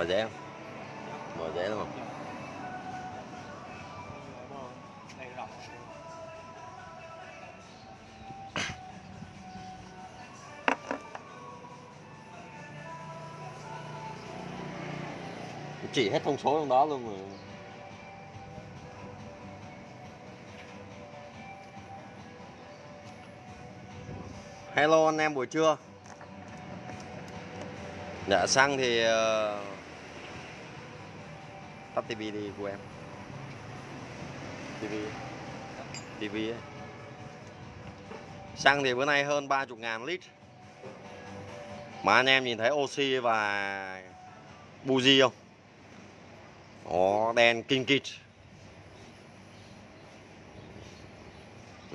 mở rẽ không? Mở rẽ đúng không? Chỉ hết thông số trong đó luôn mà hello anh em, buổi trưa. Dạ xăng thì ờ, tắt tivi đi của em. Tivi. Tivi xăng thì bữa nay hơn 30 ngàn lít. Mà anh em nhìn thấy oxy và buji không? Nó đen kinh kịt.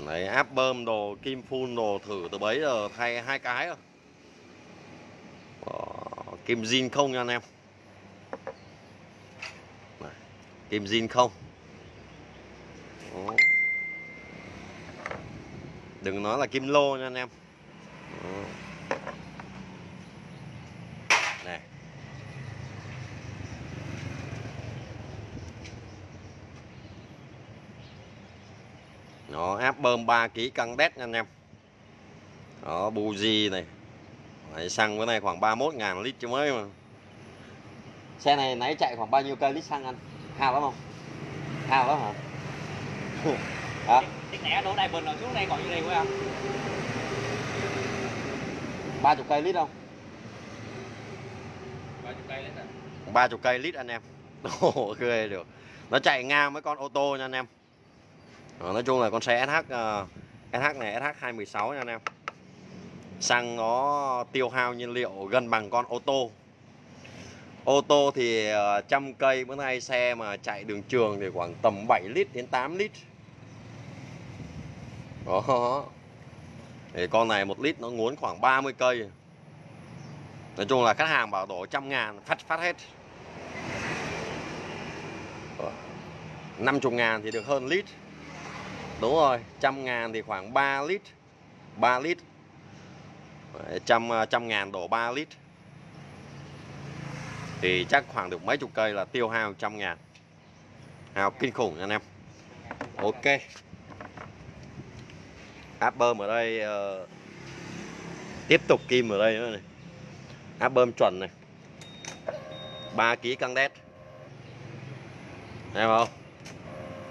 Đấy, áp bơm đồ, kim phun đồ thử từ bấy giờ thay hai cái rồi ờ, Kim zin không nha anh em Này, Kim zin không Đó. Đừng nói là kim lô nha anh em Đó. Này nó áp bơm 3 kg căng đét nha anh em Đó, buji này Đấy, xăng bữa nay khoảng 31 ngàn lít chứ mới mà Xe này nãy chạy khoảng bao nhiêu cây lít xăng anh? Hao lắm không? Hao lắm hả? hả? Tiếc lẽ đổ đây bình rồi xuống đây còn như đây của em 30 cây lít không? Bao nhiêu cây lên rồi 30 cây lít anh em Ồ, ghê được Nó chạy ngang với con ô tô nha anh em Đó, Nói chung là con xe SH ờ, SH này SH 216 nha anh em Xăng nó tiêu hao nhiên liệu gần bằng con ô tô Ô tô thì ờ, trăm cây bữa nay xe mà chạy đường trường thì khoảng tầm 7 lít đến 8 lít. Đó. Thì con này một lít nó muốn khoảng 30 cây. Nói chung là khách hàng bảo đổ trăm ngàn phát phát hết. Ờ, 50 ngàn thì được hơn lít. Đúng rồi, trăm ngàn thì khoảng 3 lít 3 lít. Trăm, ờ, trăm ngàn đổ 3 lít. Thì chắc khoảng được mấy chục cây là tiêu hao trăm ngàn. Hao kinh khủng nha anh em. Ok. Áp bơm ở đây uh, Tiếp tục kim ở đây nữa này. Áp bơm chuẩn này. 3 kg căng đét. Em không?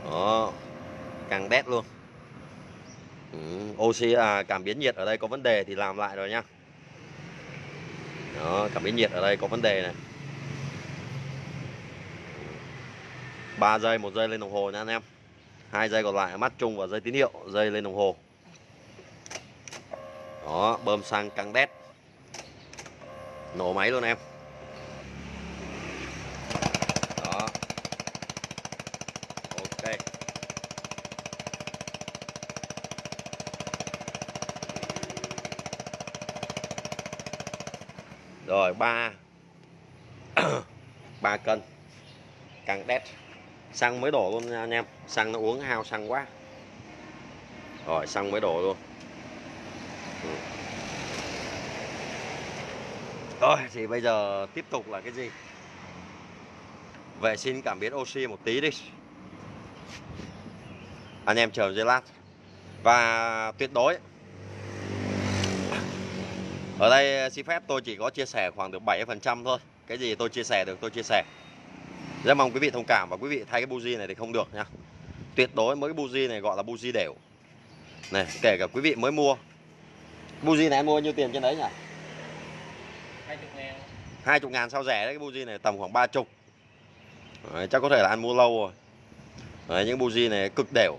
Đó. Căng đét luôn. Ừ, oxy à, cảm biến nhiệt ở đây có vấn đề thì làm lại rồi nhá đó cảm biến nhiệt ở đây có vấn đề này. 3 giây, một giây lên đồng hồ nha anh em. Hai giây còn lại, mắt chung và dây tín hiệu dây lên đồng hồ. Đó, bơm xăng căng đét. Nổ máy luôn em. Đó. Ok. Rồi, ba. Ba cân. Căng đét xăng mới đổ luôn nha anh em. Xăng nó uống hao xăng quá. Rồi, xăng mới đổ luôn. Ừ. Rồi, thì bây giờ tiếp tục là cái gì? Vệ sinh cảm biến oxy một tí đi. Anh em chờ giây lát. Và tuyệt đối. Ở đây xin phép tôi chỉ có chia sẻ khoảng được 7% thôi. Cái gì tôi chia sẻ được, tôi chia sẻ. Rất mong quý vị thông cảm và quý vị thay cái buji này thì không được nha Tuyệt đối mới cái buji này gọi là buji đều. Này kể cả quý vị mới mua. Buji này em mua nhiêu tiền trên đấy nhỉ? 20 ngàn. 20 ngàn sao rẻ đấy cái buji này tầm khoảng 30 đấy, chắc có thể là ăn mua lâu rồi. Đấy, những buji này cực đều.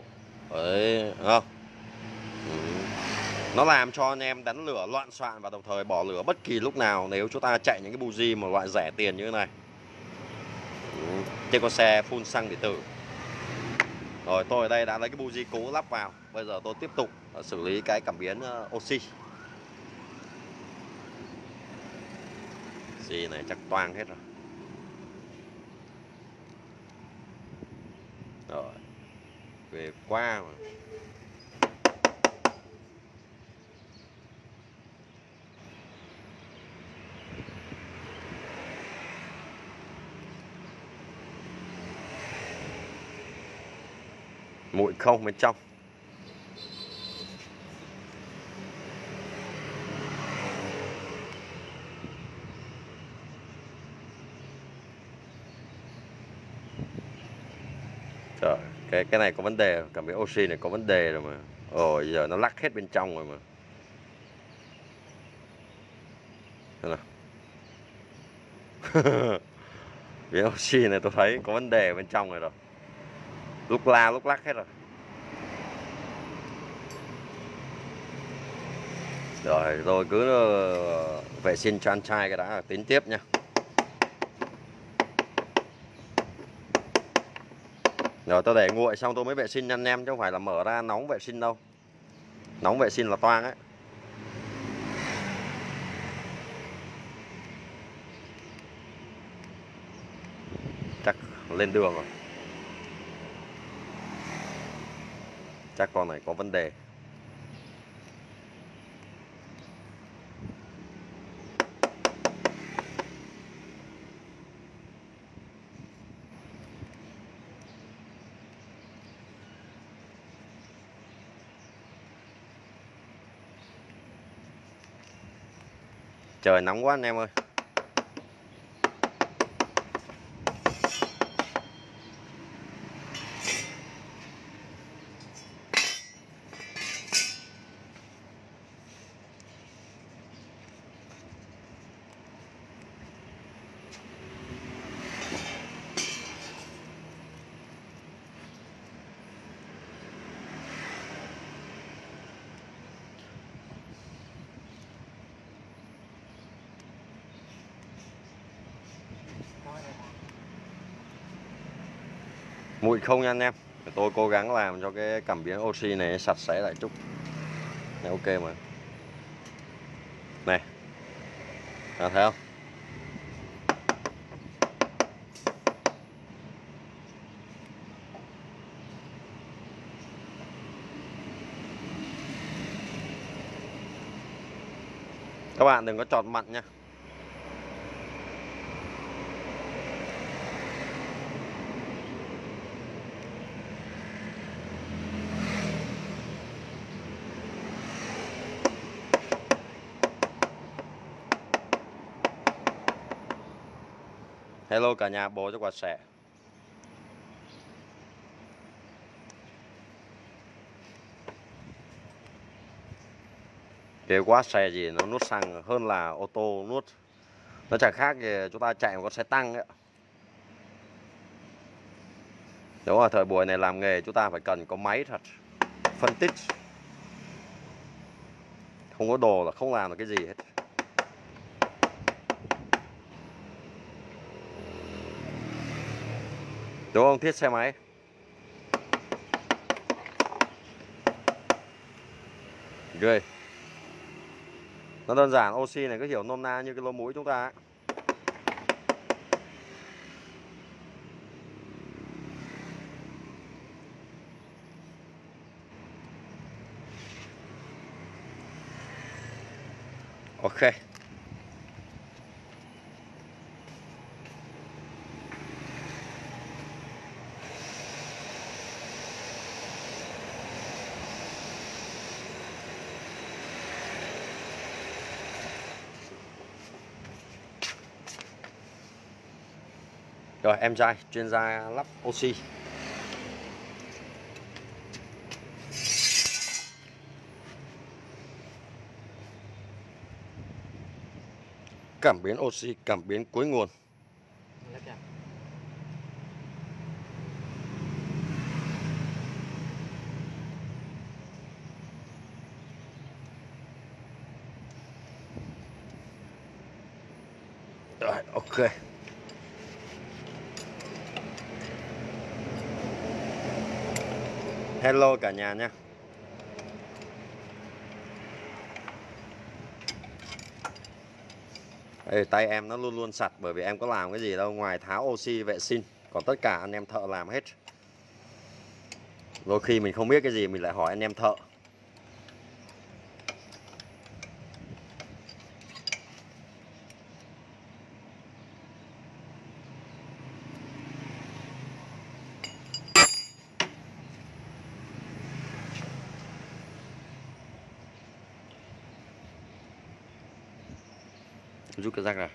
Đấy không? Ừ. nó làm cho anh em đánh lửa loạn soạn và đồng thời bỏ lửa bất kỳ lúc nào nếu chúng ta chạy những cái buji một loại rẻ tiền như thế này trên con xe phun xăng điện tử. Rồi, tôi ở đây đã lấy cái buji cũ lắp vào. Bây giờ tôi tiếp tục ờ, xử lý cái cảm biến ờ, oxy. Gì này chắc toang hết rồi. Rồi, về qua mà. Mũi không bên trong Trời, cái cái này có vấn đề, cảm biến oxy này có vấn đề rồi mà. Ồ, giờ nó lắc hết bên trong rồi mà. Thế nào? cái oxy này tôi thấy có vấn đề bên trong rồi rồi. Lúc la lúc lắc hết rồi. Rồi, tôi cứ ờ, vệ sinh cho ăn chai cái đã, tính tiếp nha. Rồi tôi để nguội xong tôi mới vệ sinh anh em chứ không phải là mở ra nóng vệ sinh đâu. Nóng vệ sinh là toang ấy. Chắc lên đường rồi. Chắc con này có vấn đề. Trời nóng quá anh em ơi. Không nha anh em. Tôi cố gắng làm cho cái cảm biến oxy này sạch sẽ lại chút. Này ok mà. Này. À, thấy không? Các bạn đừng có chọt mặn nha. Hello cả nhà bố cho quạt sẻ. Cái quạt xe gì nó nuốt xăng hơn là ô tô nuốt. Nó chẳng khác thì chúng ta chạy một con xe tăng ấy. Đúng rồi, thời buổi này làm nghề chúng ta phải cần có máy thật Phân tích. Không có đồ là không làm được cái gì hết. Đúng không? Thiết xe máy. Ghê. Nó đơn giản, oxy này cứ hiểu nôm na như cái lỗ mũi chúng ta ấy. Ok. Em trai chuyên gia lắp oxy. Cảm biến oxy, cảm biến cuối nguồn. Rồi ok. Hello cả nhà nha Ê, tay em nó luôn luôn sạch bởi vì em có làm cái gì đâu ngoài tháo oxy vệ sinh còn tất cả anh em thợ làm hết. Đôi khi mình không biết cái gì mình lại hỏi anh em thợ. Rút cái rác ra.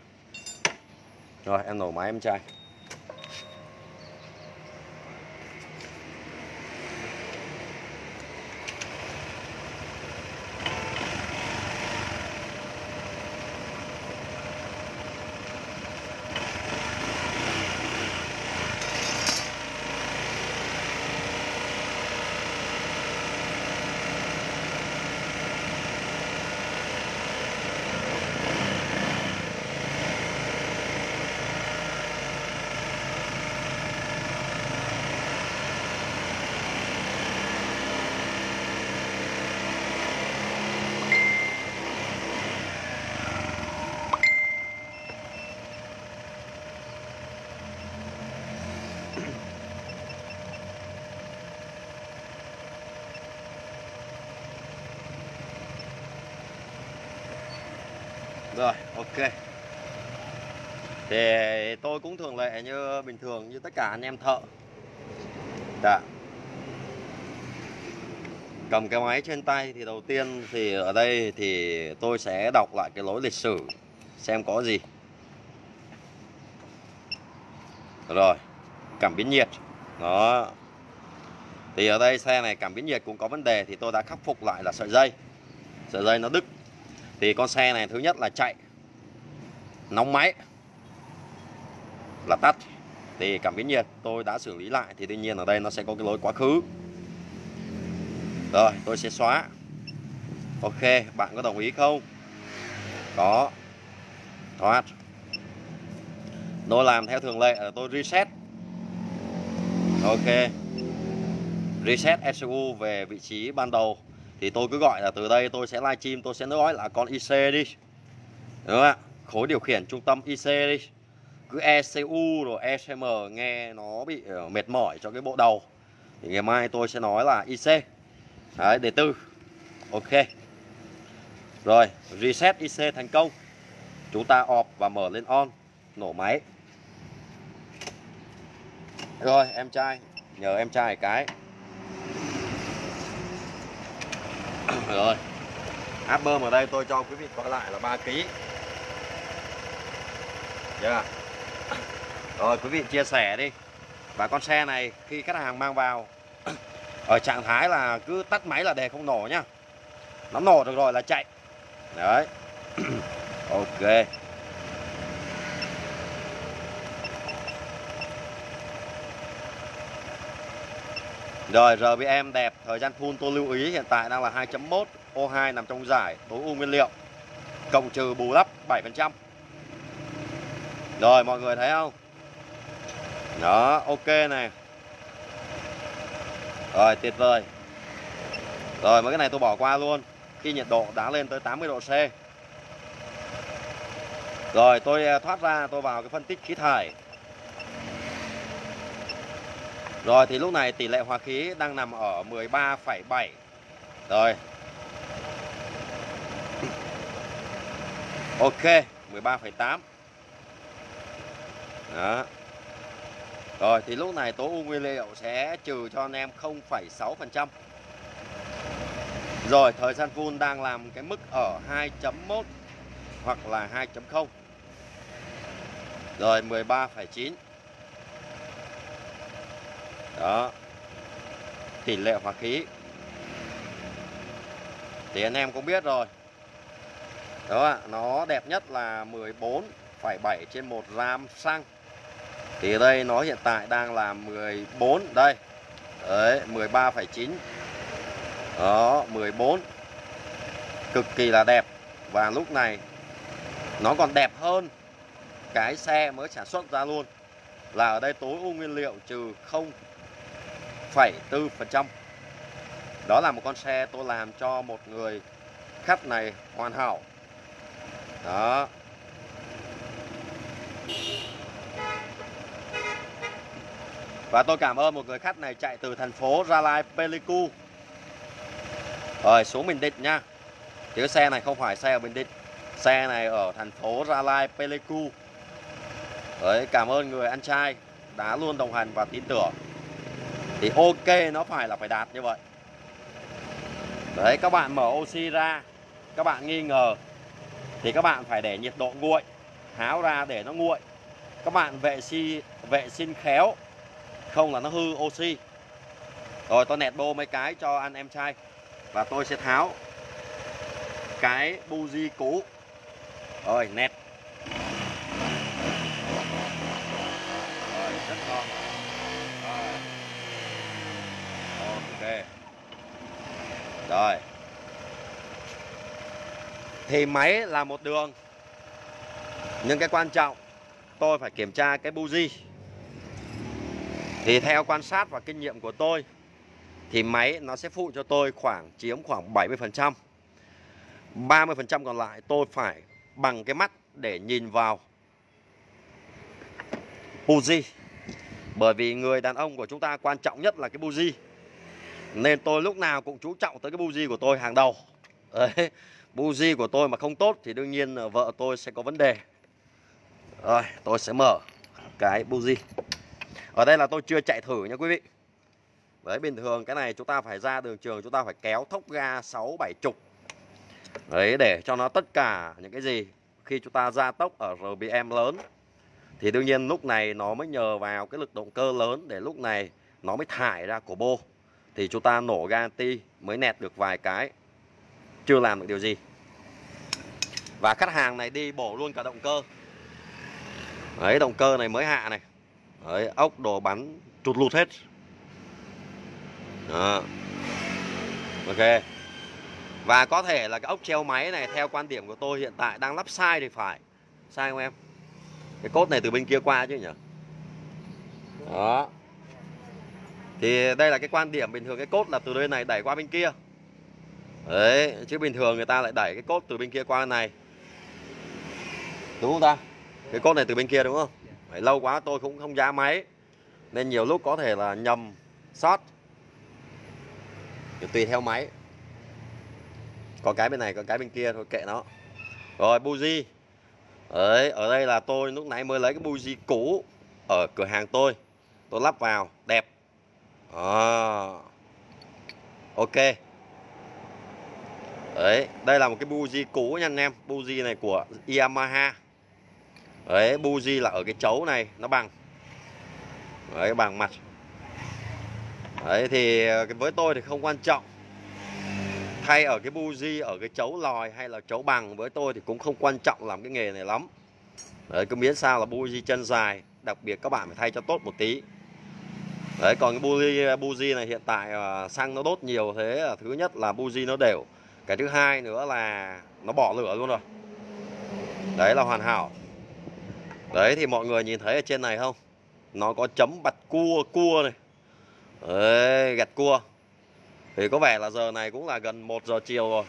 Rồi em nổ máy em trai Rồi, ok. Thì tôi cũng thường lệ như bình thường như tất cả anh em thợ. Đã. Cầm cái máy trên tay thì đầu tiên thì ở đây thì tôi sẽ đọc lại cái lối lịch sử xem có gì. Rồi, cảm biến nhiệt. Đó. Thì ở đây xe này cảm biến nhiệt cũng có vấn đề thì tôi đã khắc phục lại là sợi dây. Sợi dây nó đứt thì con xe này thứ nhất là chạy nóng máy là tắt. Thì cảm biến nhiệt tôi đã xử lý lại, thì tuy nhiên ở đây nó sẽ có cái lỗi quá khứ. Rồi, tôi sẽ xóa. Ok, bạn có đồng ý không? Có. Thoát. Tôi làm theo thường lệ là tôi reset. Ok. Reset SU về vị trí ban đầu. Thì tôi cứ gọi là từ đây tôi sẽ livestream, tôi sẽ nói là con IC đi. Đúng không ạ? Khối điều khiển trung tâm IC đi cứ ECU rồi ECM nghe nó bị ờ, mệt mỏi cho cái bộ đầu. Thì ngày mai tôi sẽ nói là IC đấy, đề tư. Ok. Rồi, reset IC thành công. Chúng ta off và mở lên on. Nổ máy. Rồi, em trai. Nhờ em trai cái. Rồi. Áp bơm ở đây tôi cho quý vị coi lại là 3 kg yeah rồi quý vị chia sẻ đi và con xe này khi khách hàng mang vào ở trạng thái là cứ tắt máy là đề không nổ nhá nó nổ được rồi là chạy đấy ok Rồi RBM đẹp, thời gian phun tôi lưu ý hiện tại đang là 2.1, O2 nằm trong giải, tối ưu nguyên liệu. Cộng trừ bù lắp 7%. Rồi mọi người thấy không? Đó, ok này. Rồi tuyệt vời. Rồi mấy cái này tôi bỏ qua luôn. Khi nhiệt độ đã lên tới 80 độ C. Rồi tôi à, thoát ra tôi vào cái phân tích khí thải Rồi thì lúc này tỷ lệ hòa khí đang nằm ở 13,7 Rồi Ok 13,8 Đó rồi thì lúc này tố u nguyên liệu sẽ trừ cho anh em 0,6% Rồi thời gian phun đang làm cái mức ở 2.1 hoặc là 2.0 Rồi 13,9 đó. Tỷ lệ hòa khí. Thì anh em cũng biết rồi. Đó ạ nó đẹp nhất là 14,7 trên 1 gram xăng thì ở đây nó hiện tại đang là 14 đây đấy 13,9 đó 14 cực kỳ là đẹp và lúc này nó còn đẹp hơn cái xe mới sản xuất ra luôn là ở đây tối ưu nguyên liệu trừ 0 0,4%. Đó là một con xe tôi làm cho một người khách này hoàn hảo. Đó. Và tôi cảm ơn một người khách này chạy từ thành phố Gia Lai Pleiku. Rồi xuống Bình Định nha. Chứ xe này không phải xe ở Bình Định. Xe này ở thành phố Gia Lai Pleiku. Đấy, cảm ơn người anh trai đã luôn đồng hành và tin tưởng thì ok nó phải là phải đạt như vậy đấy các bạn mở oxy ra các bạn nghi ngờ thì các bạn phải để nhiệt độ nguội háo ra để nó nguội các bạn vệ sinh vệ sinh khéo không là nó hư oxy. Rồi, tôi nẹt bô mấy cái cho anh em trai. Và tôi sẽ tháo cái buji cũ. Rồi, nẹt. Rồi, rất ngon. Rồi. Ok. Rồi. Thì máy là một đường. Nhưng cái quan trọng, tôi phải kiểm tra cái buji thì theo quan sát và kinh nghiệm của tôi thì máy nó sẽ phụ cho tôi khoảng chiếm khoảng 70%. 30% còn lại tôi phải bằng cái mắt để nhìn vào buji. Bởi vì người đàn ông của chúng ta quan trọng nhất là cái buji. Nên tôi lúc nào cũng chú trọng tới cái buji của tôi hàng đầu. Đấy, buji của tôi mà không tốt thì đương nhiên vợ tôi sẽ có vấn đề. Rồi, tôi sẽ mở cái buji. Ở đây là tôi chưa chạy thử nha quý vị. Đấy, bình thường cái này chúng ta phải ra đường trường, chúng ta phải kéo thốc ga 6 7 chục. Đấy, để cho nó tất cả những cái gì khi chúng ta ra tốc ở RPM lớn. Thì đương nhiên lúc này nó mới nhờ vào cái lực động cơ lớn để lúc này nó mới thải ra của bô. Thì chúng ta nổ ga ti mới nẹt được vài cái. Chưa làm được điều gì. Và khách hàng này đi bổ luôn cả động cơ. Đấy, động cơ này mới hạ này đấy, ốc, đồ bắn trụt lụt hết. Đó. ok. Và có thể là cái ốc treo máy này, theo quan điểm của tôi hiện tại đang lắp sai thì phải. Sai không em? Cái cốt này từ bên kia qua chứ nhỉ? Đó. Thì đây là cái quan điểm bình thường, cái cốt là từ đây này đẩy qua bên kia. Đấy, chứ bình thường người ta lại đẩy cái cốt từ bên kia qua bên này. Đúng không ta? Cái cốt này từ bên kia đúng không? Phải lâu quá tôi cũng không giá máy. Nên nhiều lúc có thể là nhầm sót tùy theo máy. Có cái bên này, có cái bên kia, thôi kệ nó. Rồi buji đấy, ở đây là tôi lúc nãy mới lấy cái buji cũ ở cửa hàng tôi. Tôi lắp vào, đẹp. À. ok. Đấy, đây là một cái buji cũ nha anh em. Buji này của Yamaha đấy buji là ở cái chấu này, nó bằng. Đấy bằng mặt. Đấy, thì ờ, với tôi thì không quan trọng. Thay ở cái buji ở cái chấu lòi hay là chấu bằng, với tôi thì cũng không quan trọng làm cái nghề này lắm. Đấy, cứ miễn sao là buji chân dài, đặc biệt các bạn phải thay cho tốt một tí. Đấy, còn cái buji buji này hiện tại ờ, xăng nó đốt nhiều thế là thứ nhất là buji nó đều. Cái thứ hai nữa là nó bỏ lửa luôn rồi. Đấy là hoàn hảo đấy thì mọi người nhìn thấy ở trên này không? Nó có chấm bạch cua cua này. Đấy, gạch cua. Thì có vẻ là giờ này cũng là gần 1 giờ chiều rồi.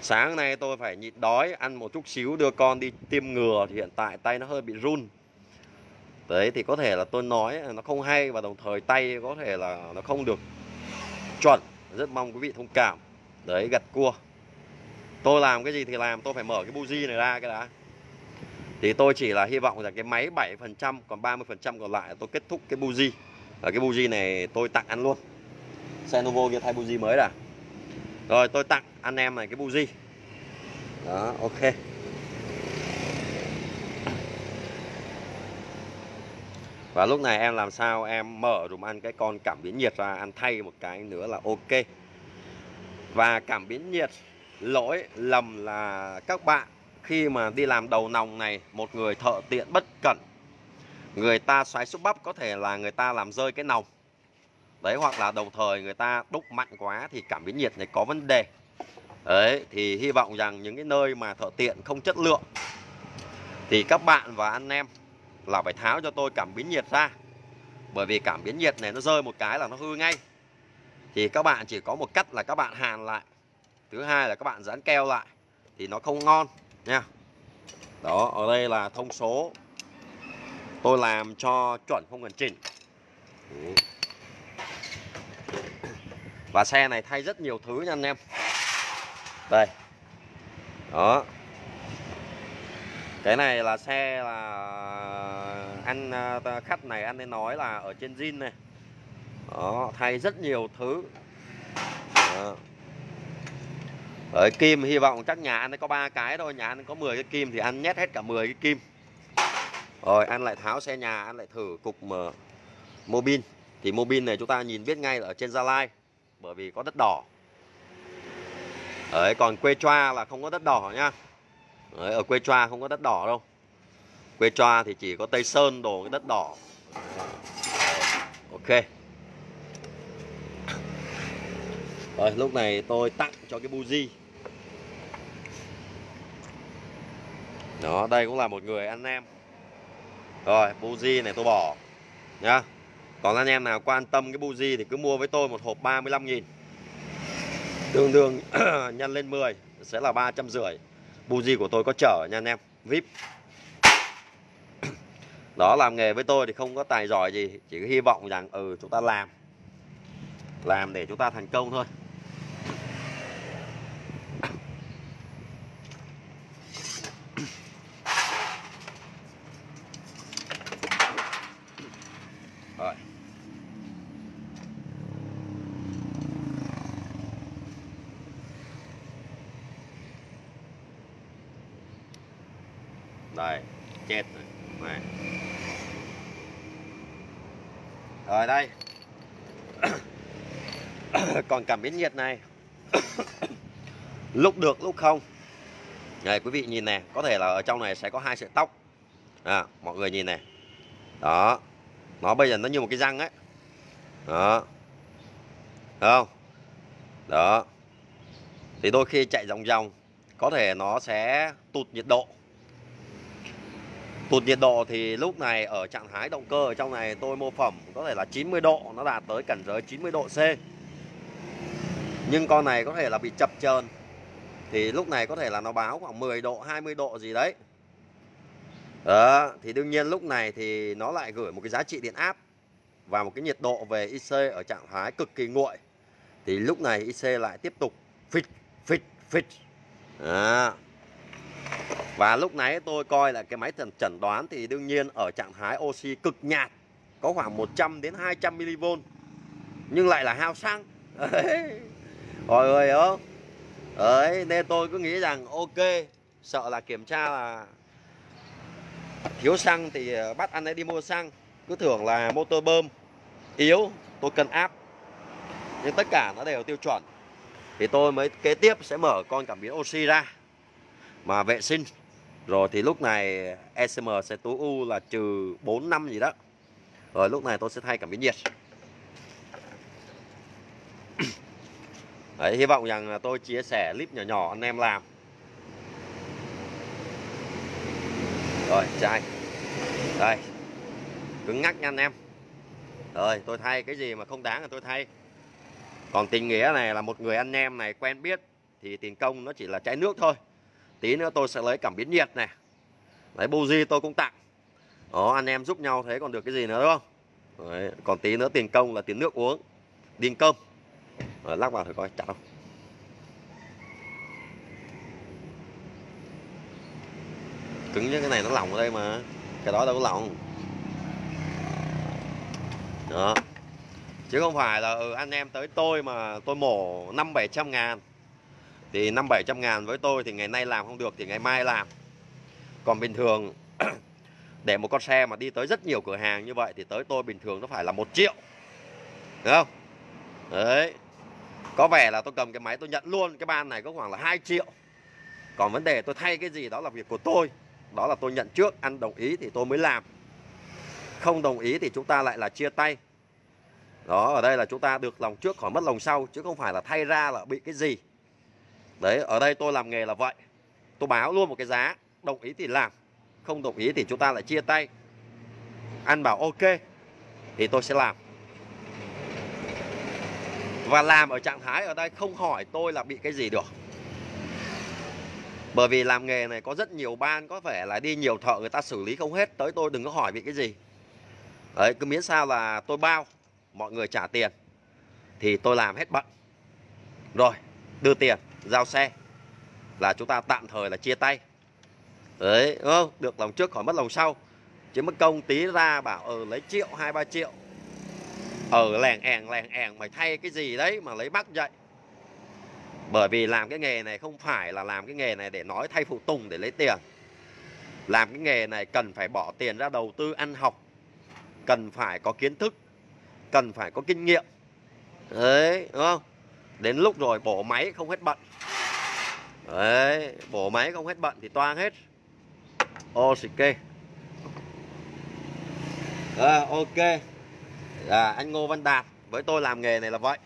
Sáng nay tôi phải nhịn đói Ăn một chút xíu đưa con đi tiêm ngừa Thì hiện tại tay nó hơi bị run. Đấy thì có thể là tôi nói à, Nó không hay và đồng thời tay có thể là Nó không được chuẩn. Rất mong quý vị thông cảm. Đấy gặt cua. Tôi làm cái gì thì làm tôi phải mở cái buji này ra cái đã. Thì tôi chỉ là hy vọng rằng cái máy 7% Còn 30% còn lại tôi kết thúc cái buji. Và cái buji này tôi tặng ăn luôn. Xe Novo kia thay buji mới đã. Rồi, tôi tặng anh em này cái buji. Đó, ok. Và lúc này em làm sao? Em mở dùm ăn cái con cảm biến nhiệt ra, ăn thay một cái nữa là ok. Và cảm biến nhiệt lỗi lầm là các bạn khi mà đi làm đầu nòng này, một người thợ tiện bất cẩn. Người ta xoáy xúc bắp có thể là người ta làm rơi cái nòng. Đấy, hoặc là đồng thời người ta đúc mạnh quá thì cảm biến nhiệt này có vấn đề. Đấy, thì hy vọng rằng những cái nơi mà thợ tiện không chất lượng thì các bạn và anh em là phải tháo cho tôi cảm biến nhiệt ra. Bởi vì cảm biến nhiệt này nó rơi một cái là nó hư ngay. Thì các bạn chỉ có một cách là các bạn hàn lại. Thứ hai là các bạn dán keo lại thì nó không ngon nha. Đó, ở đây là thông số tôi làm cho chuẩn không cần chỉnh Và xe này thay rất nhiều thứ nha anh em. Đây. Đó. Cái này là xe là Anh à, khách này anh ấy nói là ở trên zin này. Đó, Thay rất nhiều thứ. Đó. Đấy, kim hy vọng chắc nhà anh ấy có ba cái thôi nhà anh có 10 cái kim thì anh nhét hết cả 10 cái kim. Rồi anh lại tháo xe nhà anh lại thử cục mà mobin. Thì mobin này chúng ta nhìn biết ngay là ở trên Gia Lai bởi vì có đất đỏ. Đấy, còn quê choa là không có đất đỏ nhá. Đấy, ở quê choa không có đất đỏ đâu. Quê choa thì chỉ có Tây Sơn đồ cái đất đỏ. Ok. Rồi, lúc này tôi tặng cho cái buji. Đó, đây cũng là một người anh em. Rồi, buji này tôi bỏ, nhá. Còn anh em nào quan tâm cái buji thì cứ mua với tôi một hộp 35 nghìn. Tương đương nhân lên 10 sẽ là 350 Buji của tôi có chở nha anh em, VIP. Đó, làm nghề với tôi thì không có tài giỏi gì, Chỉ hy vọng rằng ừ chúng ta làm. Làm để chúng ta thành công thôi. Đây chết rồi. Này. rồi đây. Còn cảm biến nhiệt này. Lúc được lúc không. Này quý vị nhìn này có thể là ở trong này sẽ có hai sợi tóc. À, mọi người nhìn này. Đó. Nó bây giờ nó như một cái răng ấy. Đó. Thấy không? Đó. Thì đôi khi chạy vòng vòng có thể nó sẽ tụt nhiệt độ. Tụt nhiệt độ thì lúc này ở trạng thái động cơ ở trong này tôi mô phỏng có thể là 90 độ Nó đạt tới cảnh giới 90 độ C. Nhưng con này có thể là bị chập chờn Thì lúc này có thể là nó báo khoảng 10 độ, 20 độ gì đấy. Đó, thì đương nhiên lúc này thì nó lại gửi một cái giá trị điện áp Và một cái nhiệt độ về IC ở trạng thái cực kỳ nguội. Thì lúc này IC lại tiếp tục phịch, phịch, phịch Đó và lúc nãy tôi coi là cái máy trần chẩn đoán thì đương nhiên ở trạng thái oxy cực nhạt có khoảng 100 đến 200 mV nhưng lại là hao xăng. Mọi Rồi ơi không? Đấy, nên tôi cứ nghĩ rằng ok, sợ là kiểm tra là thiếu xăng thì ờ, bắt anh ấy đi mua xăng, cứ tưởng là motor bơm yếu, tôi cần áp. Nhưng tất cả nó đều tiêu chuẩn. Thì tôi mới kế tiếp sẽ mở con cảm biến oxy ra mà vệ sinh rồi thì lúc này ECM sẽ tối ưu là trừ 4 năm gì đó. Rồi lúc này tôi sẽ thay cảm biến nhiệt. Đấy, hy vọng rằng tôi chia sẻ clip nhỏ nhỏ anh em làm. Rồi chai đây. Cứng ngắc nha anh em. Rồi tôi thay cái gì mà không đáng là tôi thay. Còn tình nghĩa này là một người anh em này quen biết thì tiền công nó chỉ là chai nước thôi tí nữa tôi sẽ lấy cảm biến nhiệt này. Đấy buji tôi cũng tặng. Đó anh em giúp nhau thế còn được cái gì nữa đúng không? Đấy, còn tí nữa tiền công là tiền nước uống tiền cơm rồi, lắc vào thử coi chặt không cứng như cái này nó lỏng ở đây mà. Cái đó đâu có lỏng. Đó. Chứ không phải là ừ, anh em tới tôi mà tôi mổ năm bảy trăm ngàn thì năm bảy trăm ngàn với tôi thì ngày nay làm không được thì ngày mai làm. Còn bình thường, để một con xe mà đi tới rất nhiều cửa hàng như vậy thì tới tôi bình thường nó phải là một triệu. Đúng không? Đấy. Có vẻ là tôi cầm cái máy tôi nhận luôn, cái ban này có khoảng là 2 triệu. Còn vấn đề tôi thay cái gì đó là việc của tôi. Đó là tôi nhận trước, ăn đồng ý thì tôi mới làm. Không đồng ý thì chúng ta lại là chia tay. Đó, ở đây là chúng ta được lòng trước khỏi mất lòng sau, chứ không phải là thay ra là bị cái gì. Đấy, ở đây tôi làm nghề là vậy. Tôi báo luôn một cái giá, đồng ý thì làm, không đồng ý thì chúng ta lại chia tay. Anh bảo ok thì tôi sẽ làm. Và làm ở trạng thái ở đây không hỏi tôi là bị cái gì được. Bởi vì làm nghề này có rất nhiều ban có vẻ là đi nhiều thợ người ta xử lý không hết, tới tôi đừng có hỏi bị cái gì. Đấy, cứ miễn sao là tôi bao, mọi người trả tiền thì tôi làm hết bận. Rồi, đưa tiền giao xe, là chúng ta tạm thời là chia tay. Đấy, đúng không? Được lòng trước khỏi mất lòng sau. Chứ mất công tí ra bảo ờ lấy triệu, hai, ba triệu. Ờ, Ở lèn èng lèn èng mày thay cái gì đấy mà lấy bắt vậy bởi vì làm cái nghề này không phải là làm cái nghề này để nói thay phụ tùng để lấy tiền. Làm cái nghề này cần phải bỏ tiền ra đầu tư ăn học. Cần phải có kiến thức. Cần phải có kinh nghiệm. Đấy, đúng không? Đến lúc rồi bổ máy không hết bận. Đấy bổ máy không hết bận thì toang hết. Ờ, ok à, ok. À, anh Ngô Văn Đạt với tôi làm nghề này là vậy.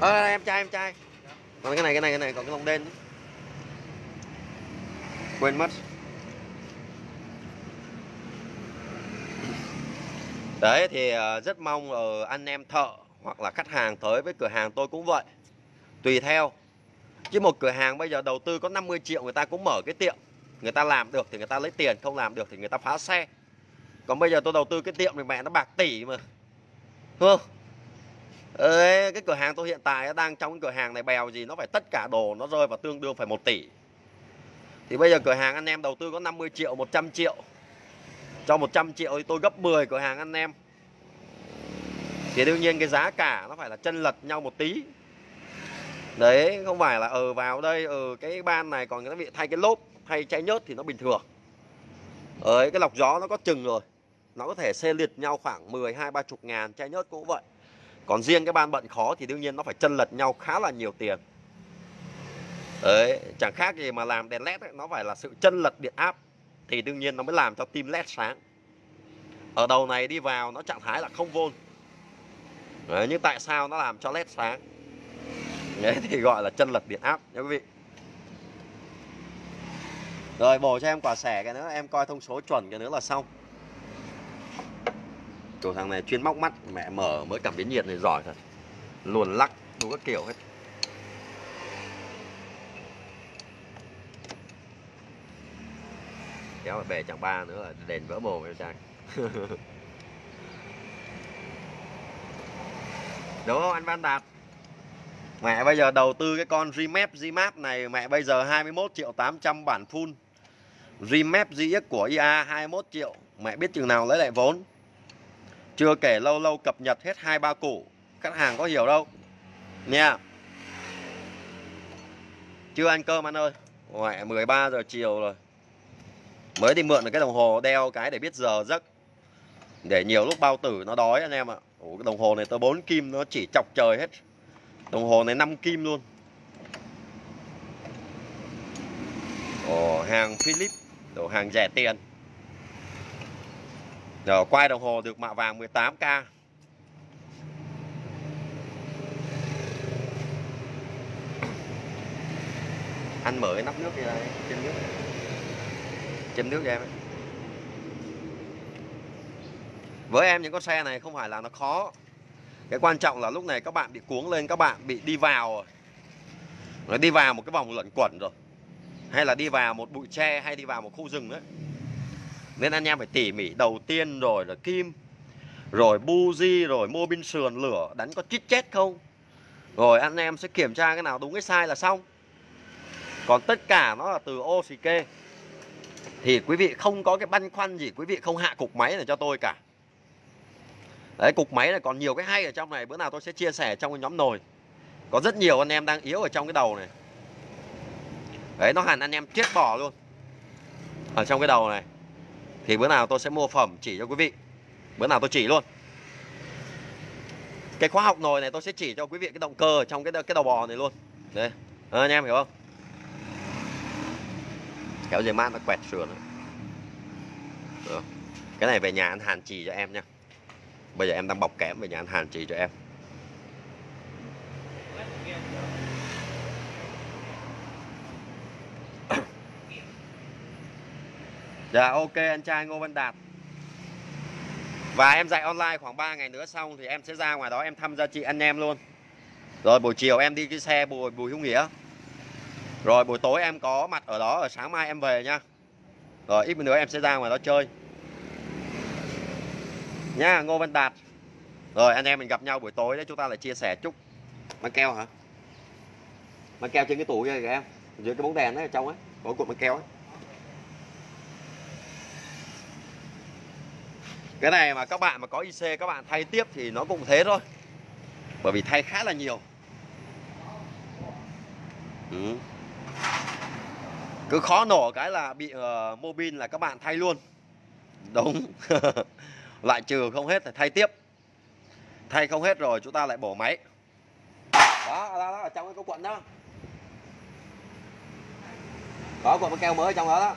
À, em trai em trai. Còn cái này cái này cái này còn cái lồng đen quên mất. Đấy thì ờ, rất mong ở ờ, anh em thợ hoặc là khách hàng tới với cửa hàng tôi cũng vậy. Tùy theo. Chứ một cửa hàng bây giờ đầu tư có 50 triệu người ta cũng mở cái tiệm. Người ta làm được thì người ta lấy tiền không làm được thì người ta phá xe. Còn bây giờ tôi đầu tư cái tiệm thì mẹ nó bạc tỷ mà. Không? Ê, cái cửa hàng tôi hiện tại đang trong cái cửa hàng này bèo gì nó phải tất cả đồ nó rơi vào tương đương phải 1 tỷ. Thì bây giờ cửa hàng anh em đầu tư có 50 triệu 100 triệu cho 100 triệu thì tôi gấp 10 cửa hàng anh em. Thì đương nhiên cái giá cả nó phải là chân lật nhau một tí. Đấy không phải là ở vào đây ở cái ban này còn cái bị thay cái lốp thay chai nhớt thì nó bình thường. Đấy cái lọc gió nó có chừng rồi. Nó có thể xê liệt nhau khoảng 10 hai ba chục ngàn chai nhớt cũng vậy. Còn riêng cái ban bận khó thì đương nhiên nó phải chân lật nhau khá là nhiều tiền. Đấy chẳng khác gì mà làm đèn led ấy, nó phải là sự chân lật điện áp thì đương nhiên nó mới làm cho tim led sáng. Ở đầu này đi vào nó trạng thái là không vôn đấy, nhưng tại sao nó làm cho led sáng? Đấy thì gọi là chân lật điện áp nha quý vị. Rồi bổ cho em quả sẻ cái nữa em coi thông số chuẩn cái nữa là xong. Chỗ thằng này chuyên móc mắt Mẹ mở mới cảm biến nhiệt này giỏi thật. Luồn lắc đủ các kiểu hết. Kéo bè chẳng ba nữa là đèn vỡ mồm em trai Đúng không anh Văn Đạt. Mẹ bây giờ đầu tư cái con Remap Gmap này Mẹ bây giờ 21 triệu 800 bản full. Remap GX của IA 21 triệu. Mẹ biết chừng nào lấy lại vốn. Chưa kể lâu lâu cập nhật hết hai ba củ Khách hàng có hiểu đâu. Nha. Chưa ăn cơm anh ơi. Mẹ 13 giờ chiều rồi. Mới đi mượn được cái đồng hồ đeo cái để biết giờ giấc. Để nhiều lúc bao tử nó đói anh em ạ. Ủa, cái đồng hồ này tớ 4 kim nó chỉ chọc trời hết. Đồng hồ này 5 kim luôn. Ồ, hàng Philips Đồ hàng rẻ tiền. Rồi quay đồng hồ được mạ vàng 18k Anh mở cái nắp nước kia đây trên nước Chêm nước cho em ấy. Với em những con xe này không phải là nó khó. Cái quan trọng là lúc này các bạn bị cuống lên, Các bạn bị đi vào Nó đi vào một cái vòng luẩn quẩn rồi. Hay là đi vào một bụi tre, hay đi vào một khu rừng đấy. Nên anh em phải tỉ mỉ đầu tiên rồi là kim, rồi buji, rồi mô bin sườn lửa, đánh có chít chết không? Rồi anh em sẽ kiểm tra cái nào đúng, cái sai là xong. Còn tất cả nó là từ ô xì kê thì quý vị không có cái băn khoăn gì quý vị không hạ cục máy này cho tôi cả. Đấy cục máy này còn nhiều cái hay ở trong này bữa nào tôi sẽ chia sẻ trong cái nhóm nồi. Có rất nhiều anh em đang yếu ở trong cái đầu này. Đấy nó hẳn anh em chết bỏ luôn. Ở trong cái đầu này. Thì bữa nào tôi sẽ mua phẩm chỉ cho quý vị. Bữa nào tôi chỉ luôn. Cái khóa học nồi này tôi sẽ chỉ cho quý vị cái động cơ ở trong cái cái đầu bò này luôn. Đây à, anh em hiểu không? Kéo dây mát nó quẹt sườn Được. cái này về nhà anh hàn trì cho em nha. Bây giờ em đang bọc kẽm về nhà anh hàn trì cho em. Dạ ok anh trai Ngô Văn Đạt. Và em dạy online khoảng 3 ngày nữa xong Thì em sẽ ra ngoài đó em thăm gia chị anh em luôn. Rồi buổi chiều em đi cái xe Bùi, Bùi Hữu Nghĩa. Rồi, buổi tối em có mặt ở đó, Ở sáng mai em về nha Rồi, ít nữa em sẽ ra ngoài đó chơi. Nha, Ngô Văn Đạt. Rồi, anh em mình gặp nhau buổi tối đấy, Chúng ta lại chia sẻ chút. Băng keo hả? Băng keo trên cái tủ kia kìa em. Dưới cái bóng đèn đấy, ở trong ấy. Có cục băng keo ấy. Cái này mà các bạn mà có IC các bạn thay tiếp thì nó cũng thế thôi. Bởi vì thay khá là nhiều. Ừ cứ khó nổ cái là bị ờ, uh, mô bin là các bạn thay luôn. Đúng. Lại trừ không hết thì thay tiếp. Thay không hết rồi chúng ta lại bổ máy. Đó đó, đó ở trong cái cuộn quận đó. Có quận keo mới ở trong đó đó.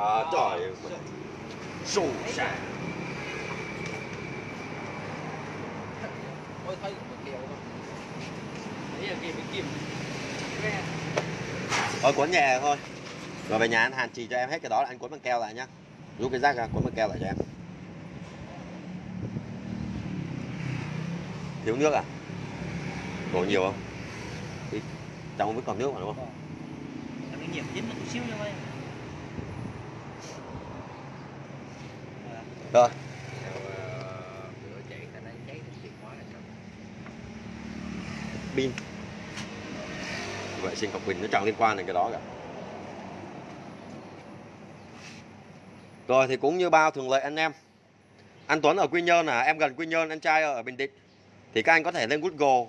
À, trời Sù sả Ôi thấy cũng kiểu Nghe Thôi cuốn nhẹ thôi Rồi về nhà anh hàn trì cho em hết cái đó là anh cuốn bằng keo lại nhá Rút cái rác ra cuốn bằng keo lại cho em Thiếu nước à? Đổ nhiều không? Ít. Trong vẫn còn nước mà đúng không? Cái nhiệt dính một xíu thôi Rồi Lửa chạy khả năng cháy thì chìa khóa là sao pin vệ sinh học bình nó chẳng liên quan đến cái đó cả. Rồi thì cũng như bao thường lệ anh em, anh Tuấn ở Quy Nhơn à em gần Quy Nhơn, anh trai ở Bình Định, thì các anh có thể lên Google,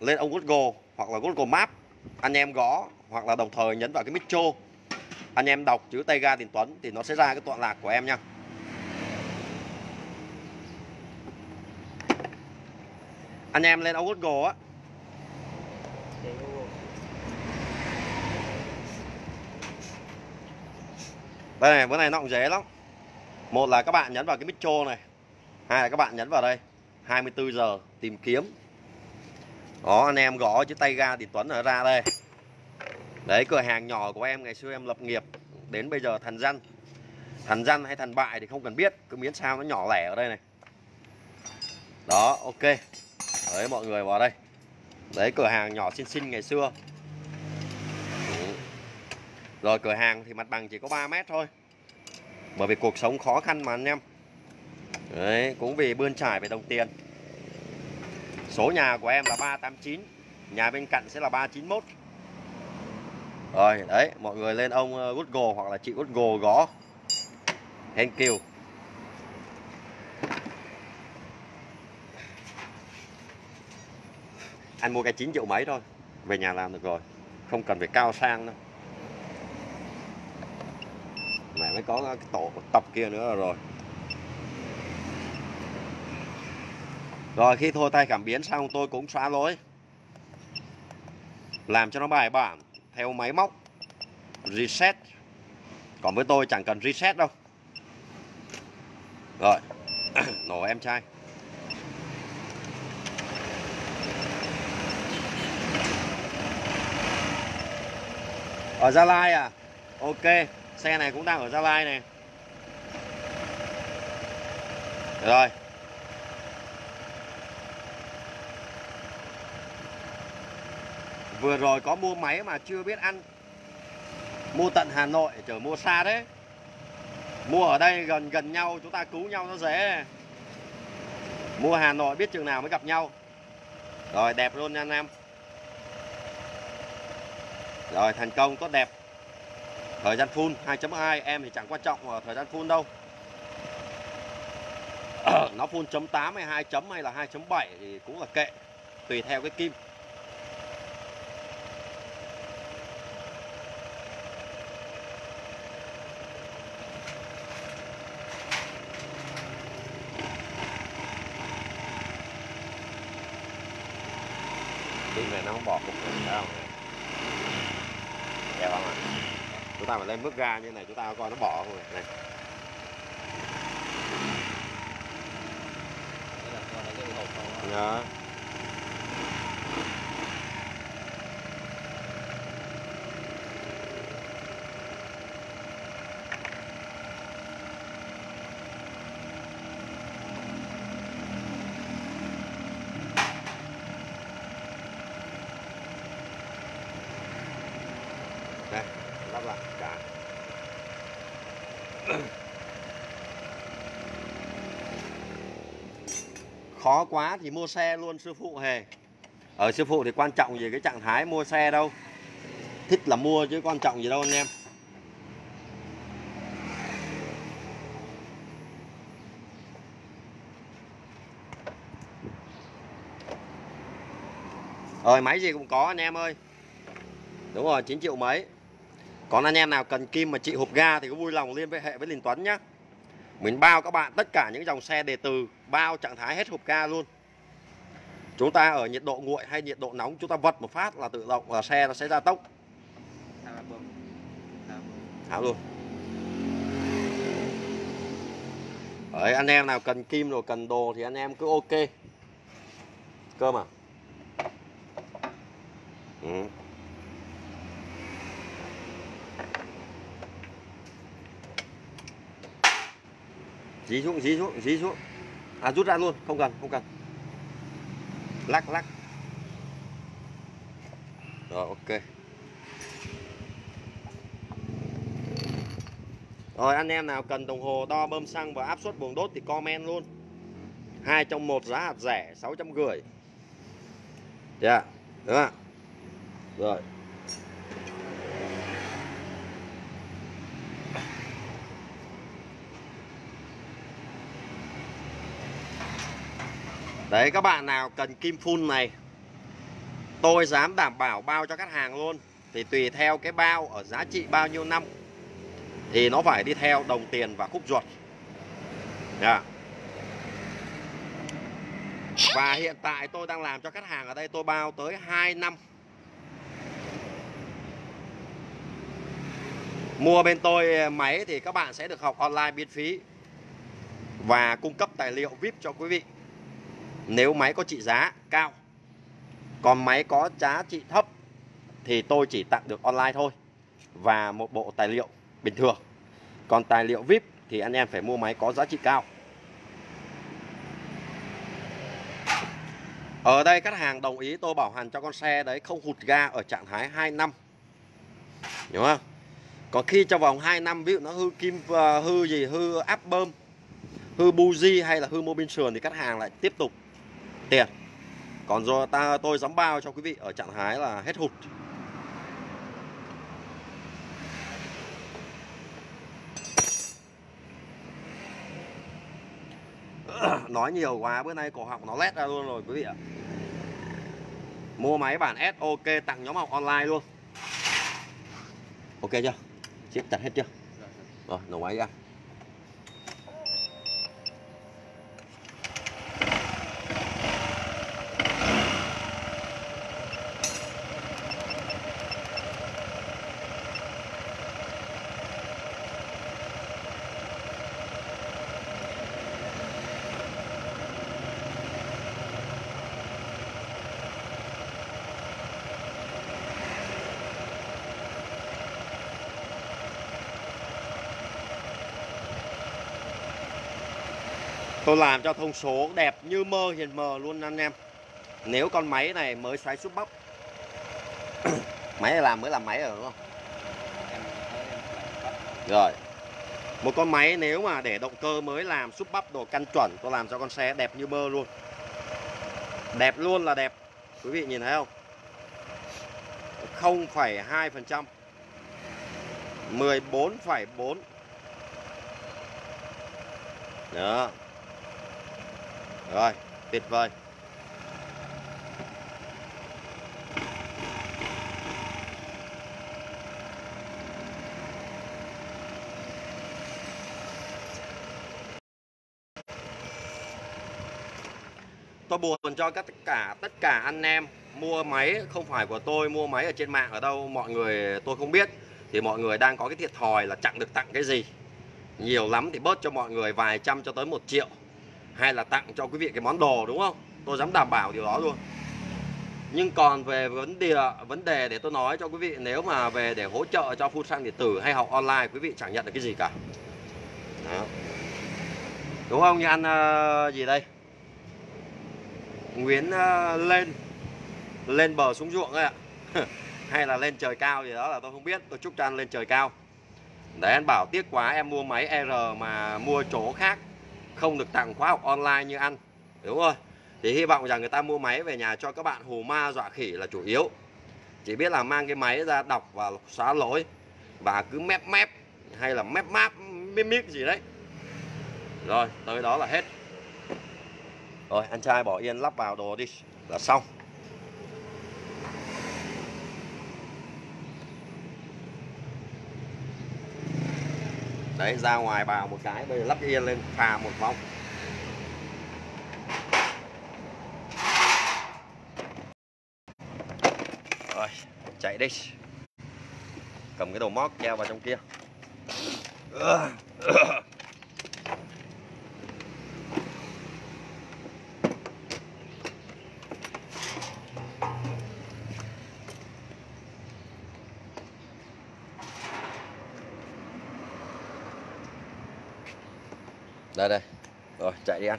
lên ông Google hoặc là Google Maps anh em gõ hoặc là đồng thời nhấn vào cái Metro anh em đọc chữ Tây Ga Tiền Tuấn thì nó sẽ ra cái tọa lạc của em nha. Anh em lên ông Google á đây này, bữa này nó cũng dễ lắm. Một là các bạn nhấn vào cái Metro này. Hai là các bạn nhấn vào đây. 24 giờ tìm kiếm. Đó, anh em gõ chữ tay ga thì Tuấn ở ra đây. Đấy, cửa hàng nhỏ của em, ngày xưa em lập nghiệp. Đến bây giờ thần danh thần danh hay thần bại thì không cần biết. Cứ miễn sao nó nhỏ lẻ ở đây này. Đó, ok. Đấy, mọi người vào đây. Đấy, cửa hàng nhỏ xinh xinh ngày xưa rồi, cửa hàng thì mặt bằng chỉ có 3 mét thôi. Bởi vì cuộc sống khó khăn mà, anh em. Đấy, cũng vì bươn trải về đồng tiền. Số nhà của em là 389 nhà bên cạnh sẽ là 391 rồi, đấy, mọi người lên ông ờ, Google hoặc là chị Google gõ thank you. Anh mua cái 9 triệu mấy thôi. Về nhà làm được rồi. Không cần phải cao sang đâu. Nó mới có cái tổ tập kia nữa là rồi. Rồi, khi thôi tay cảm biến xong, tôi cũng xóa lỗi làm cho nó bài bản, theo máy móc, reset. Còn với tôi chẳng cần reset đâu. Rồi, nổ em trai. Ở Gia Lai à? Ok xe này cũng đang ở Gia Lai này. Rồi. Vừa rồi có mua máy mà chưa biết ăn. Mua tận Hà Nội chở mua xa đấy. Mua ở đây gần gần nhau, chúng ta cứu nhau nó dễ mua Hà Nội biết chừng nào mới gặp nhau. Rồi, đẹp luôn nha anh em. Rồi, thành công, tốt đẹp thời gian full 2.2 em thì chẳng quan trọng ở thời gian full đâu. Nó full chấm 8 hay 2 chấm hay là 2.7 thì cũng là kệ, tùy theo cái kim. Kim này nó không bỏ cục này thấy không đẹp không ạ chúng ta phải lên bước ga như này chúng ta coi nó bỏ không này, này. Đây Nhớ. lắp lại cả khó quá thì mua xe luôn, sư phụ hề. Ở sư phụ thì quan trọng gì cái trạng thái mua xe đâu. Thích là mua chứ quan trọng gì đâu anh em. Rồi, máy gì cũng có anh em ơi. Đúng rồi 9 triệu mấy. Còn anh em nào cần kim mà chị hộp ga Thì có vui lòng liên hệ với Linh Tuấn nhé mình bao các bạn tất cả những dòng xe đề từ Bao trạng thái hết hộp ga luôn. Chúng ta ở nhiệt độ nguội hay nhiệt độ nóng Chúng ta vật một phát là tự động là xe nó sẽ ra tốc. Tháo luôn. Đấy, anh em nào cần kim rồi cần đồ thì anh em cứ ok. Cơm à? Ừ. Dí xuống, dí xuống, dí xuống. À rút ra luôn, không cần, không cần. Lắc, lắc. Rồi, ok. Rồi anh em nào cần đồng hồ đo bơm xăng và áp suất buồng đốt thì comment luôn. Hai trong một giá hạt rẻ 650 Dạ Đúng không Rồi. Đấy, các bạn nào cần kim phun này, Tôi dám đảm bảo bao cho khách hàng luôn. Thì tùy theo cái bao ở giá trị bao nhiêu năm, Thì nó phải đi theo đồng tiền và khúc ruột. Yeah. Và hiện tại tôi đang làm cho khách hàng ở đây tôi bao tới 2 năm. Mua bên tôi máy thì các bạn sẽ được học online miễn phí Và cung cấp tài liệu VIP cho quý vị. Nếu máy có trị giá cao Còn máy có giá trị thấp, Thì tôi chỉ tặng được online thôi Và một bộ tài liệu bình thường. Còn tài liệu VIP thì anh em phải mua máy có giá trị cao. Ở đây khách hàng đồng ý tôi bảo hành cho con xe đấy không hụt ga ở trạng thái 2 năm. Hiểu không? Còn khi trong vòng 2 năm, ví dụ nó hư kim ờ, hư gì, hư áp bơm hư buji hay là hư mô bin sườn thì khách hàng lại tiếp tục tiền. Còn do ta, tôi dám bao cho quý vị ở trạng thái là hết hụt. Nói nhiều quá, bữa nay cổ họng nó lét ra luôn rồi quý vị ạ. Mua máy bản S, ok, tặng nhóm học online luôn. Ok chưa? Chip chặt hết chưa? Rồi, nổ máy ra. Tôi làm cho thông số đẹp như mơ hiền mờ luôn anh em. Nếu con máy này mới xoáy súp bắp Máy này làm mới làm máy rồi đúng không? Rồi. Một con máy nếu mà để động cơ mới làm súp bắp đồ căn chuẩn Tôi làm cho con xe đẹp như mơ luôn. Đẹp luôn là đẹp. Quý vị nhìn thấy không? 0,2% 14,4 Đó. Rồi, tuyệt vời. Tôi buồn cho tất cả tất cả anh em. Mua máy không phải của tôi mua máy ở trên mạng ở đâu mọi người tôi không biết. Thì mọi người đang có cái thiệt thòi là chẳng được tặng cái gì. Nhiều lắm thì bớt cho mọi người vài trăm cho tới một triệu hay là tặng cho quý vị cái món đồ đúng không? Tôi dám đảm bảo điều đó luôn. Nhưng còn về vấn đề vấn đề để tôi nói cho quý vị nếu mà về để hỗ trợ cho phun xăng điện tử hay học online quý vị chẳng nhận được cái gì cả. Đó. đúng không? Như ăn uh, gì đây? Nguyễn uh, lên lên bờ xuống ruộng ấy ạ. Hay là lên trời cao gì đó là tôi không biết. Tôi chúc cho anh lên trời cao. Để anh bảo tiếc quá em mua máy R mà mua chỗ khác không được tặng khóa học online như anh đúng rồi thì hy vọng rằng người ta mua máy về nhà cho các bạn hù ma dọa khỉ là chủ yếu. Chỉ biết là mang cái máy ra đọc và xóa lỗi và cứ mép mép hay là mép máp mép miết gì đấy. Rồi, tới đó là hết. Rồi anh trai bỏ yên, lắp vào đồ đi, là xong. Đấy, ra ngoài vào một cái, bây giờ lắp cái yên lên, phà một vòng. Rồi, chạy đi. Cầm cái đầu móc treo vào trong kia. Đây đây. Rồi, chạy đi ăn.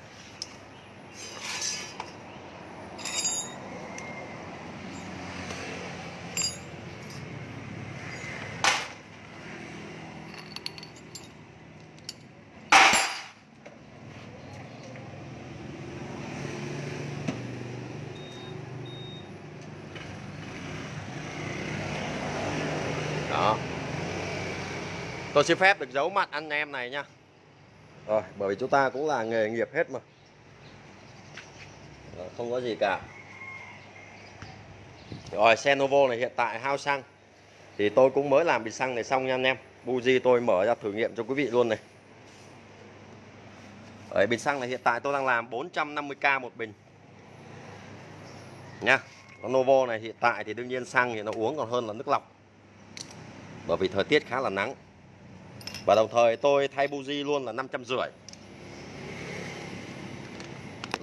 Đó. Tôi xin phép được giấu mặt anh em này nha rồi bởi vì chúng ta cũng là nghề nghiệp hết mà. Rồi, không có gì cả. Rồi xe Novo này hiện tại hao xăng. Thì tôi cũng mới làm bình xăng này xong nha anh em. Buji tôi mở ra thử nghiệm cho quý vị luôn này. Ở bình xăng này hiện tại tôi đang làm 450k một bình. Nha con Novo này hiện tại thì đương nhiên xăng thì nó uống còn hơn là nước lọc. Bởi vì thời tiết khá là nắng và đồng thời tôi thay buji luôn là 550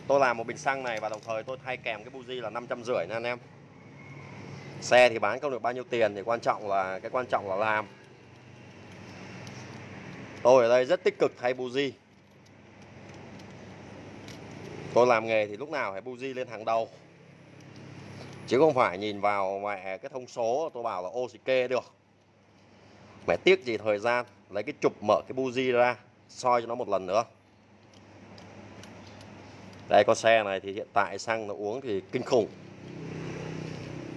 tôi làm một bình xăng này và đồng thời tôi thay kèm cái buji là 550 nha anh em. Xe thì bán không được bao nhiêu tiền, thì quan trọng là, cái quan trọng là làm. Tôi ở đây rất tích cực thay buji tôi làm nghề thì lúc nào phải buji lên hàng đầu. Chứ không phải nhìn vào mẹ cái thông số, tôi bảo là ô xì kê được. Mẹ tiếc gì thời gian lấy cái chụp mở cái buji ra, soi cho nó một lần nữa. Đây, con xe này thì hiện tại xăng nó uống thì kinh khủng.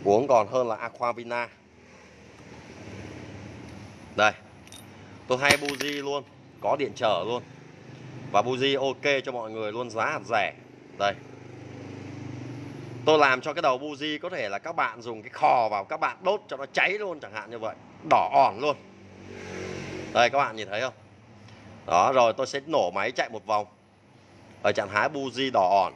Uống còn hơn là Aquavina. Đây, tôi hay buji luôn, có điện trở luôn. Và buji ok cho mọi người luôn, giá hạt rẻ. Đây. Tôi làm cho cái đầu buji có thể là các bạn dùng cái khò vào, các bạn đốt cho nó cháy luôn, chẳng hạn như vậy. Đỏ ỏn luôn đây, các bạn nhìn thấy không? Đó, rồi tôi sẽ nổ máy chạy một vòng. Ở trạng thái buji đỏ ỏn.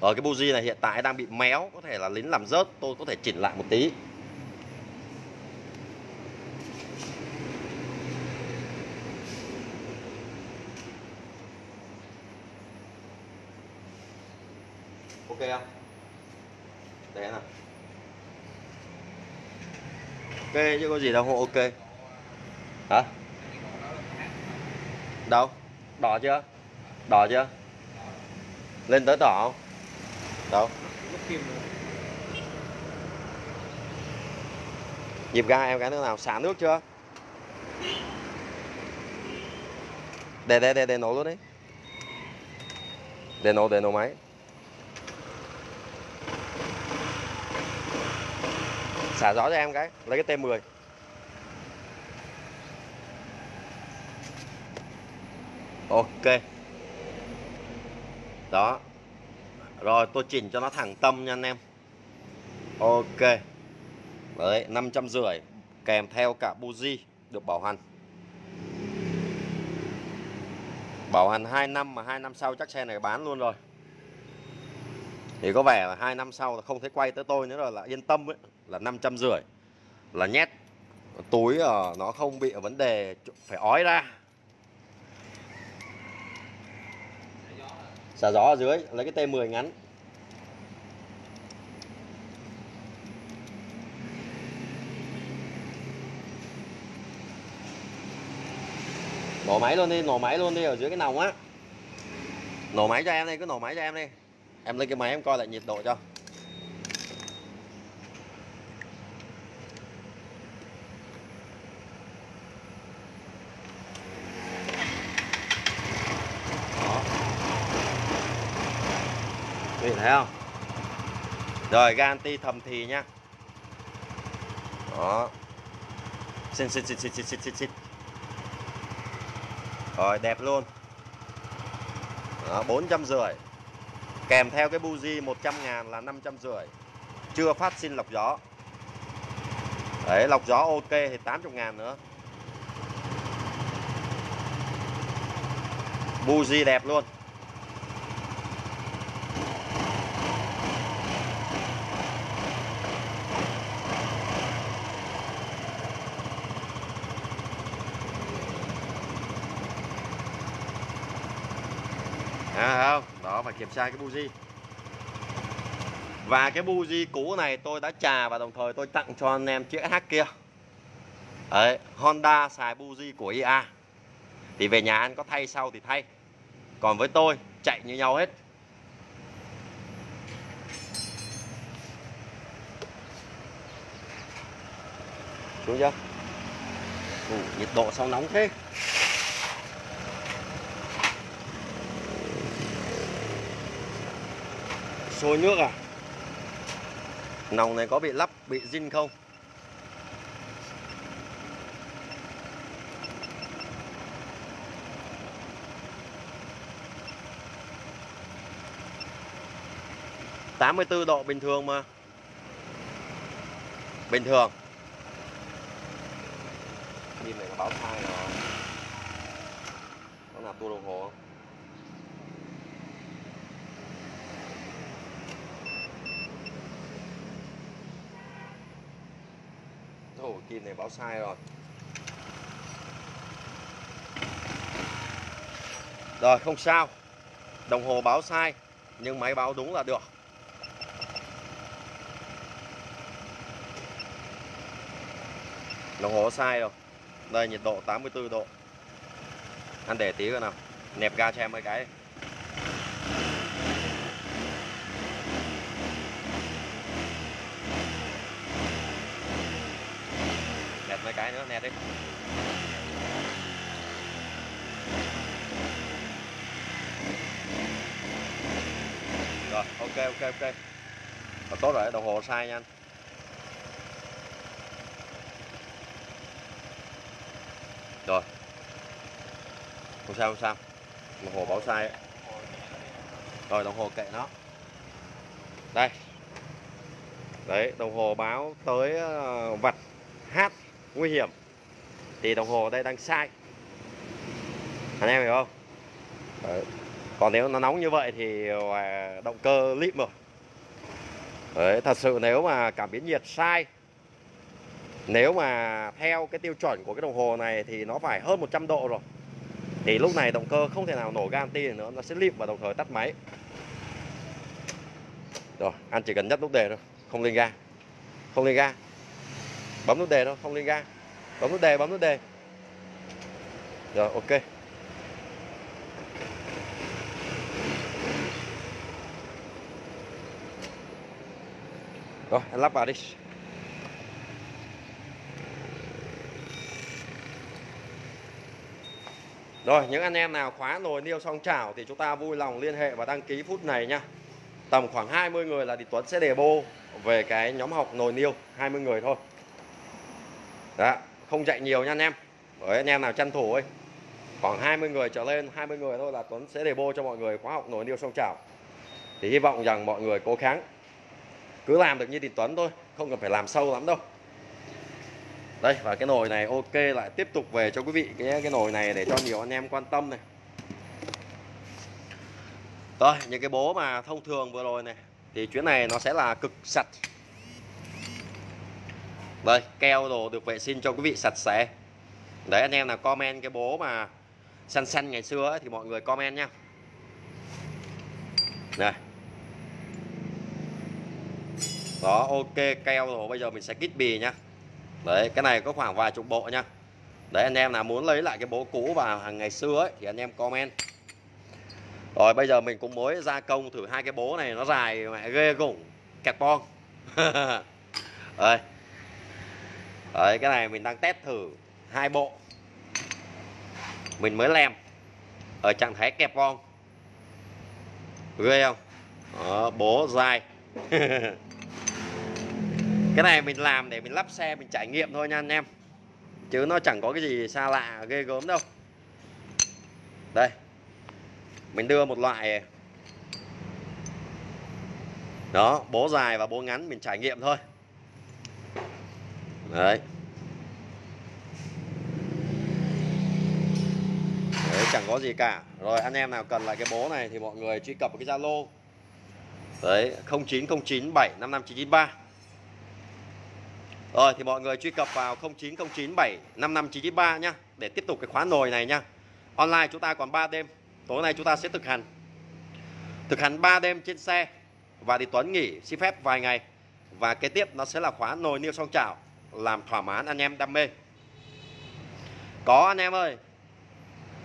Ở cái buji này hiện tại đang bị méo, có thể là lính làm rớt, tôi có thể chỉnh lại một tí. Ok không? Để nào? Ok, chứ có gì đâu, không ok hả? Đâu? Đỏ chưa? Đỏ chưa? Lên tới đỏ không? Đâu? Nhịp ga em cái nước nào xả nước chưa? Để để để để nổ luôn đi. Để nổ để nổ máy. Xả gió cho em cái, lấy cái T10 ok. Đó. Rồi, tôi chỉnh cho nó thẳng tâm nha anh em. Ok. Đấy, năm trăm rưỡi. Kèm theo cả buji, được bảo hành. Bảo hành 2 năm mà hai năm sau chắc xe này bán luôn rồi. Thì có vẻ là hai năm sau là không thấy quay tới tôi nữa rồi, là yên tâm ấy, là năm trăm rưỡi. Là nhét túi ở nó không bị vấn đề, phải ói ra. Xả gió ở dưới, lấy cái T10 ngắn. Nổ máy luôn đi, nổ máy luôn đi, ở dưới cái nòng á. Nổ máy cho em đi, cứ nổ máy cho em đi. Em lên cái máy em coi lại nhiệt độ cho. Thấy không? Rồi garanti thầm thì nhá. Đó. Xin xin xin xin xin xin xin xin. Rồi đẹp luôn. Đó, 450 kèm theo cái buji 100 ngàn là 550 chưa phát sinh lọc gió. Đấy lọc gió ok thì 80 ngàn nữa. Buji đẹp luôn. À, không? Đó phải kiểm tra cái buji và cái buji cũ này tôi đã trà và đồng thời tôi tặng cho anh em chiếc H kia. Đấy, Honda xài buji của IA thì về nhà anh có thay sau thì thay. Còn với tôi chạy như nhau hết. Xuống chưa? Ủa, nhiệt độ sao nóng thế? Sôi nước à? Nòng này có bị lắp bị zin không? Tám mươi bốn độ bình thường mà. Bình thường. Pin này nó báo sai rồi. Có nạp tua đồng hồ. không ổ kim này báo sai rồi. Rồi, không sao. Đồng hồ báo sai, Nhưng máy báo đúng là được. Đồng hồ sai rồi Đây, nhiệt độ 84 độ. Anh để tí rồi nào. Nẹp ga cho em mấy cái đi. Nẹt mấy cái nữa, nè đi. Rồi, ok ok ok. Rồi, Tốt rồi, đồng hồ sai nha anh. Rồi. Không sao không sao. Đồng hồ báo sai. Ấy. Rồi đồng hồ kệ nó. Đây. Đấy, đồng hồ báo tới ờ, vạch nguy hiểm thì đồng hồ đây đang sai. Anh em hiểu không? Đấy. còn nếu nó nóng như vậy thì à, động cơ lịm rồi. Đấy, thật sự nếu mà cảm biến nhiệt sai nếu mà theo cái tiêu chuẩn của cái đồng hồ này thì nó phải hơn 100 độ rồi. Thì lúc này động cơ không thể nào nổ garanti nữa nó sẽ lịm và đồng thời tắt máy. Rồi anh chỉ cần nhấp nút đề thôi không lên ga không lên ga bấm nút đề thôi, không lên ga bấm nút đề, bấm nút đề. Rồi, ok. Rồi, anh lắp vào đi. Rồi, những anh em nào khóa nồi niêu xong chảo thì chúng ta vui lòng liên hệ và đăng ký phút này nha. Tầm khoảng 20 người là thì Tuấn sẽ đề bô về cái nhóm học nồi niêu 20 người thôi đó, không chạy nhiều nha anh em. Với anh em nào chăn thủ ấy, khoảng 20 người trở lên 20 người thôi là Tuấn sẽ để bô cho mọi người khóa học nồi niêu sông chảo. Thì hy vọng rằng mọi người cố gắng cứ làm được như thì Tuấn thôi, không cần phải làm sâu lắm đâu. Đây, và cái nồi này ok, lại tiếp tục về cho quý vị cái cái nồi này để cho nhiều anh em quan tâm này. Rồi, những cái bố mà thông thường vừa rồi này, thì chuyến này nó sẽ là cực sạch đây keo đồ được vệ sinh cho quý vị sạch sẽ. Đấy anh em nào comment cái bố mà xanh xanh ngày xưa ấy, thì mọi người comment nha này. Đó ok keo rồi bây giờ mình sẽ kít bì nhá. đấy cái này có khoảng vài chục bộ nhá. đấy anh em nào muốn lấy lại cái bố cũ và hàng ngày xưa ấy thì anh em comment. Rồi bây giờ mình cũng mới gia công thử hai cái bố này nó dài mẹ ghê gủng carbon. Bon đây đấy cái này mình đang test thử hai bộ. Mình mới làm ở trạng thái kẹp con ghê không? Đó, bố dài cái này mình làm để mình lắp xe mình trải nghiệm thôi nha anh em. Chứ nó chẳng có cái gì xa lạ ghê gớm đâu. Đây mình đưa một loại. Đó bố dài và bố ngắn mình trải nghiệm thôi đấy. Đấy, chẳng có gì cả. Rồi anh em nào cần lại cái bố này thì mọi người truy cập vào cái zalo. Đấy 0909755993 rồi thì mọi người truy cập vào 0909755993 nhá để tiếp tục cái khóa nồi này nhá. Online chúng ta còn 3 đêm tối nay chúng ta sẽ thực hành. Thực hành 3 đêm trên xe và thì Tuấn nghỉ xin phép vài ngày và kế tiếp nó sẽ là khóa nồi niêu song chảo làm thỏa mãn anh em đam mê. Có anh em ơi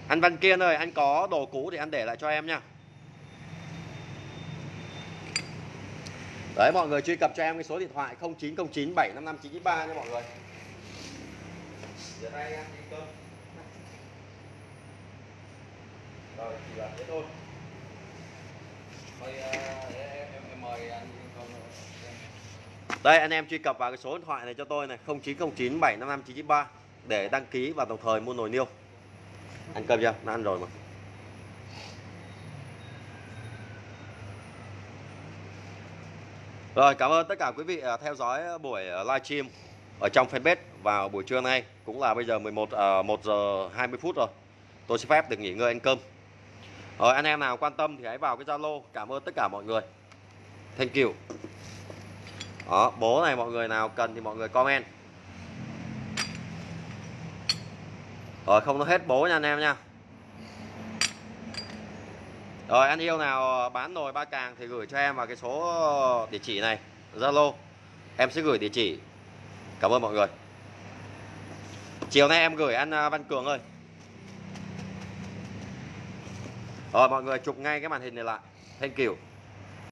anh Văn Kiên ơi anh có đồ cũ thì anh để lại cho em nha. Đấy mọi người truy cập cho em cái số điện thoại 0909755993 nha mọi người. Giờ đây ăn đi cơm. Rồi chỉ là thế thôi. Thôi ờ, em, em, mời anh đây anh em truy cập vào cái số điện thoại này cho tôi này 0909755993 Để đăng ký và đồng thời mua nồi niêu Ăn cơm chưa? Nó ăn rồi mà Rồi cảm ơn tất cả quý vị à, theo dõi buổi à, livestream ở trong fanpage vào buổi trưa nay cũng là bây giờ 11 à, 1 giờ 20 phút rồi. Tôi xin phép được nghỉ ngơi ăn cơm. Rồi anh em nào quan tâm thì hãy vào cái Zalo. Cảm ơn tất cả mọi người. Thank you. Đó, bố này mọi người nào cần thì mọi người comment. Rồi không nó hết bố nha anh em nha. Rồi anh yêu nào ờ, bán nồi ba càng thì gửi cho em vào cái số địa chỉ này Zalo. Em sẽ gửi địa chỉ. Cảm ơn mọi người. Chiều nay em gửi anh ờ, Văn Cường ơi. Rồi mọi người chụp ngay cái màn hình này lại. Thank you.